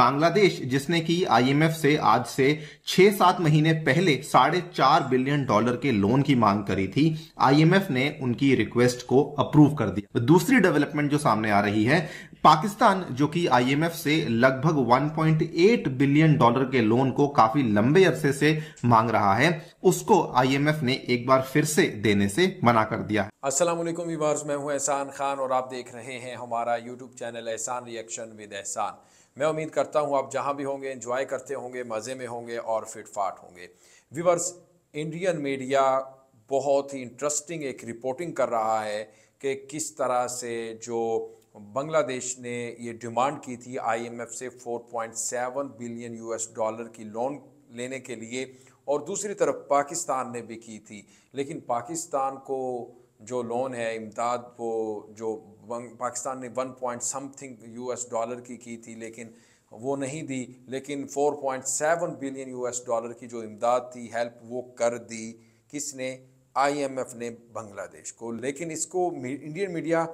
बांग्लादेश, जिसने की आईएमएफ से आज से छह सात महीने पहले साढ़े चार बिलियन डॉलर के लोन की मांग करी थी आईएमएफ ने उनकी रिक्वेस्ट को अप्रूव कर दिया। दूसरी डेवलपमेंट जो सामने आ रही है, पाकिस्तान, जो कि आईएमएफ से लगभग 1.8 बिलियन डॉलर के लोन को काफ़ी लंबे अरसे से मांग रहा है, उसको आईएमएफ ने एक बार फिर से देने से मना कर दिया। अस्सलाम वालेकुम मैं हूँ एहसान खान और आप देख रहे हैं हमारा YouTube channel Ehsan reaction with Ehsan. मैं उम्मीद करता हूँ आप जहाँ भी होंगे एंजॉय करते होंगे, मज़े में होंगे और फिट फाट होंगे। व्यूअर्स इंडियन मीडिया बहुत ही इंटरेस्टिंग एक रिपोर्टिंग कर रहा है कि किस तरह से जो बांग्लादेश ने ये डिमांड की थी आईएमएफ से 4.7 बिलियन यूएस डॉलर की लोन लेने के लिए, और दूसरी तरफ़ पाकिस्तान ने भी की थी। लेकिन पाकिस्तान को जो लोन है, इमदाद वो जो पाकिस्तान ने one point something US dollar की की थी, लेकिन वो नहीं दी। लेकिन 4.7 बिलियन यूएस डॉलर की जो इमदाद थी हेल्प वो कर दी किसने? आईएमएफ ने बांग्लादेश को। लेकिन इसको इंडियन मीडिया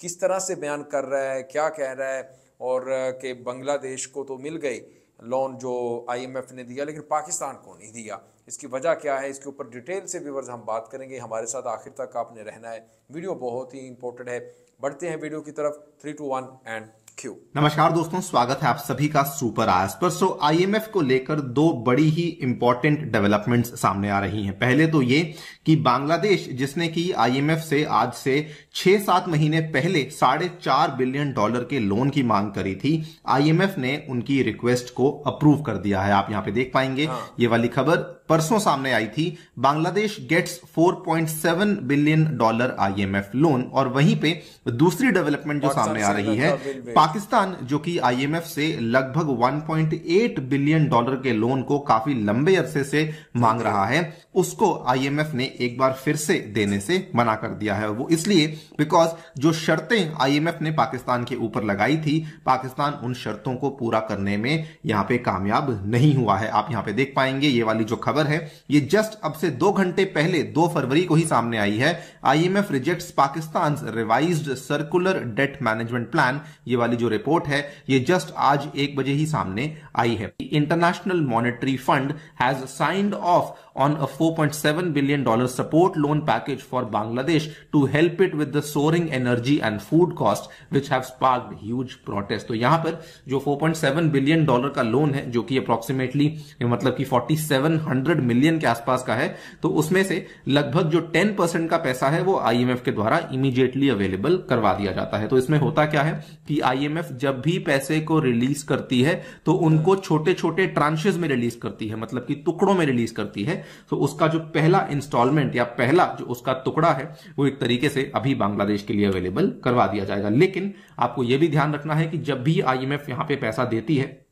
किस तरह से बयान कर रहा है, क्या कह रहा है, और, कि बांग्लादेश को तो मिल गई। लोन जो आईएमएफ ने दिया, लेकिन पाकिस्तान को नहीं दिया। इसकी वजह क्या है? इसके ऊपर डिटेल से व्यूवर्स हम बात करेंगे। हमारे साथ आखिर तक आपने रहना है। वीडियो बहुत ही इंपॉर्टेंट है। बढ़ते हैं वीडियो की तरफ़। Three two one and cue नमस्कार दोस्तों स्वागत है आप सभी का सुपर आज पर। सो आईएमएफ को लेकर दो बड़ी ही इंपॉर्टेंट डेवलपमेंट्स सामने आ रही हैं। पहले तो ये कि बांग्लादेश जिसने की आईएमएफ से आज से छह सात महीने पहले साढ़े चार बिलियन डॉलर के लोन की मांग करी थी आईएमएफ ने उनकी रिक्वेस्ट को अप्रूव कर दिया है। आप यहाँ पे देख पाएँगे हाँ। ये वाली खबर। परसों सामने आई थी Bangladesh gets 4.7 billion dollar IMF loan और वहीं पे दूसरी डेवलपमेंट जो सामने आ रही है पाकिस्तान जो कि आईएमएफ से लगभग 1.8 बिलियन डॉलर के लोन को काफ़ी लंबे अरसे से मांग रहा है उसको आईएमएफ ने एक बार फिर से देने से मना कर दिया है। वो इसलिए बिकॉज़ जो शर्तें आईएमएफ ने पाकिस्तान के ऊपर लगाई थी पाकिस्तान उन शर्तों को पूरा करने में यहाँ पे कामयाब नहीं हुआ है। आप यहाँ पे देख पाएँगे ये वाली जो खबर है। ये जस्ट अब से दो घंटे पहले, दो फरवरी को ही सामने आई है। IMF rejects Pakistan revised circular debt management plan ये वाली जो रिपोर्ट है, ये जस्ट आज एक बजे ही सामने आई है। International monetary fund has signed off on a 4.7 billion dollar support loan package for Bangladesh to help it with the soaring energy and food cost which have sparked huge protest तो यहाँ पर जो 4.7 बिलियन डॉलर का loan है, जो कि approximately मतलब कि 4700 मिलियन के आसपास का है तो उसमें से लगभग जो टेन परसेंट का पैसा है वो आईएमएफ के द्वारा इमीडिएटली अवेलेबल करवा दिया जाता है। तो इसमें होता क्या है कि आईएमएफ जब भी पैसे को रिलीज़ करती है तो उनको छोटे छोटे ट्रांशेज में रिलीज़ करती है मतलब कि टुकड़ों में रिलीज़ करती है। तो उसका जो पहला इंस्टॉलमेंट या पहला जो उसका टुकड़ा है, वो एक तरीके से अभी बांग्लादेश के लिए अवेलेबल करवा दिया जाएगा। लेकिन आपको यह भी ध्यान रखना है कि जब भी आईएमएफ यहाँ पे पैसा देती है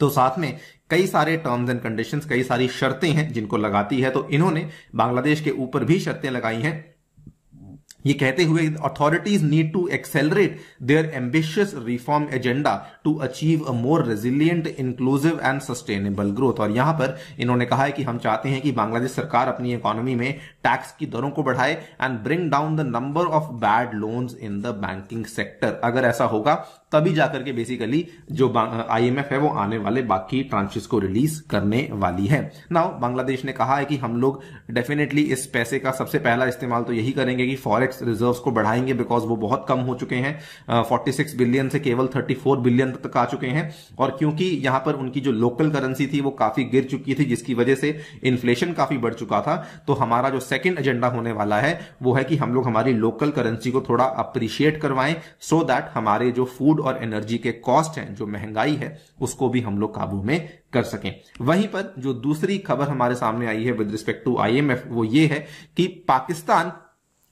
तो साथ में कई सारे टर्म्स एंड कंडीशंस कई सारी शर्तें हैं जिनको लगाती है तो इन्होंने बांग्लादेश के ऊपर भी शर्तें लगाई हैं। ये कहते हुए authorities need to accelerate their ambitious reform agenda to achieve a more resilient inclusive and sustainable growth और यहाँ पर इन्होंने कहा है कि हम चाहते हैं कि बांग्लादेश सरकार अपनी इकोनॉमी में टैक्स की दरों को बढ़ाए and bring down the number of bad loans in the banking sector अगर ऐसा होगा, तभी जाकर के बेसिकली जो आईएमएफ है वो आने वाले बाकी ट्रांचेस को रिलीज़ करने वाली है। नाउ बांग्लादेश ने कहा है कि हम लोग डेफिनेटली इस पैसे का सबसे पहला इस्तेमाल तो यही करेंगे कि फॉरेक्स रिजर्व्स को बढ़ाएँगे बिकॉज़ वो बहुत कम हो चुके हैं। फोर्टी सिक्स बिलियन से केवल थर्टी फोर बिलियन तक आ चुके हैं। और क्योंकि यहाँ पर उनकी जो लोकल करेंसी थी वो काफ़ी गिर चुकी थी, जिसकी वजह से इन्फ्लेशन काफ़ी बढ़ चुका था तो हमारा जो सेकेंड एजेंडा होने वाला है वो है कि हम लोग हमारी लोकल करेंसी को थोड़ा अप्रिशिएट करवाएँ सो so दैट हमारे जो फ़ूड और एनर्जी के कॉस्ट हैं, जो महँगाई है, उसको भी हम लोग काबू में कर सकें। वहीं पर जो दूसरी खबर हमारे सामने आई है विद रिस्पेक्ट टू आईएमएफ वो ये है कि पाकिस्तान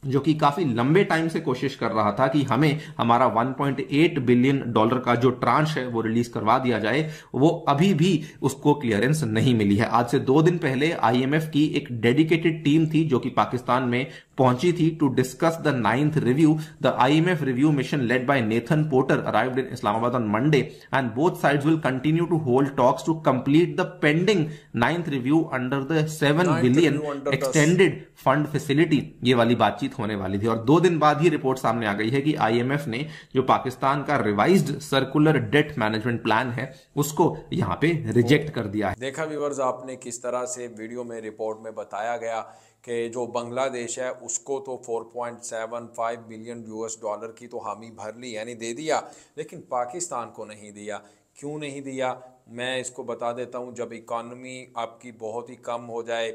जो कि काफ़ी लंबे टाइम से कोशिश कर रहा था कि हमें हमारा 1.8 बिलियन डॉलर का जो ट्रांश है वो रिलीज़ करवा दिया जाए, वो अभी भी उसको क्लियरेंस नहीं मिली है। आज से दो दिन पहले आईएमएफ की एक डेडिकेटेड टीम थी जो कि पाकिस्तान में पहुँची थी to discuss the ninth review the IMF review mission led by Nathan Porter arrived in Islamabad on Monday and both sides will continue to hold talks to complete the pending ninth review under the seven billion extended fund facility ये वाली बातचीत होने वाली थी और दो दिन बाद ही रिपोर्ट सामने आ गई है कि आईएमएफ ने जो पाकिस्तान का revised circular debt management plan है उसको यहाँ पे रिजेक्ट कर दिया है। देखा व्यूवर्स आपने किस तरह से वीडियो में रिपोर्ट में बताया गया कि जो बांग्लादेश है, उसको तो 4.75 बिलियन यूएस डॉलर की तो हामी भर ली, यानी दे दिया, लेकिन पाकिस्तान को नहीं दिया। क्यों नहीं दिया? मैं इसको बता देता हूँ, जब इकॉनमी आपकी बहुत ही कम हो जाए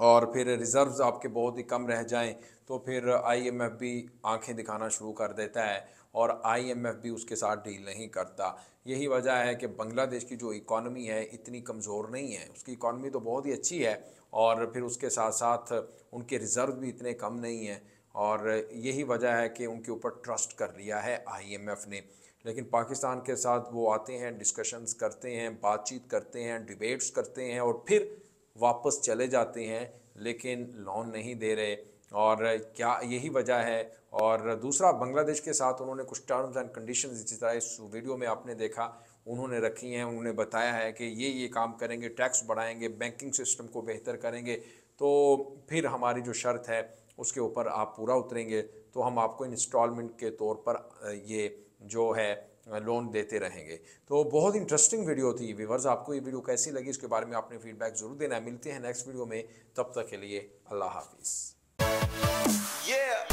और फिर रिज़र्व्स आपके बहुत ही कम रह जाएँ तो फिर आईएमएफ भी आँखें दिखाना शुरू कर देता है और आईएमएफ भी उसके साथ डील नहीं करता। यही वजह है कि बांग्लादेश की जो इकॉनमी है, इतनी कमज़ोर नहीं है। उसकी इकॉनमी तो बहुत ही अच्छी है और फिर उसके साथ साथ उनके रिज़र्व भी इतने कम नहीं हैं और यही वजह है कि उनके ऊपर ट्रस्ट कर लिया है आईएमएफ ने। लेकिन पाकिस्तान के साथ वो आते हैं डिस्कशंस करते हैं, बातचीत करते हैं डिबेट्स करते हैं और फिर वापस चले जाते हैं, लेकिन लोन नहीं दे रहे। और क्या यही वजह है? और दूसरा, बांग्लादेश के साथ उन्होंने कुछ टर्म्स एंड कंडीशंस जिस तरह इस वीडियो में आपने देखा, उन्होंने रखी हैं, उन्होंने बताया है कि ये ये काम करेंगे टैक्स बढ़ाएँगे बैंकिंग सिस्टम को बेहतर करेंगे। तो फिर हमारी जो शर्त है, उसके ऊपर आप पूरा उतरेंगे। तो हम आपको इंस्टॉलमेंट के तौर पर ये जो है लोन देते रहेंगे। तो बहुत इंटरेस्टिंग वीडियो थी व्यूवर्स आपको ये वीडियो कैसी लगी, इसके बारे में आपने फीडबैक ज़रूर देना है। मिलते हैं नेक्स्ट वीडियो में, तब तक के लिए अल्लाह हाफिज़। Yeah.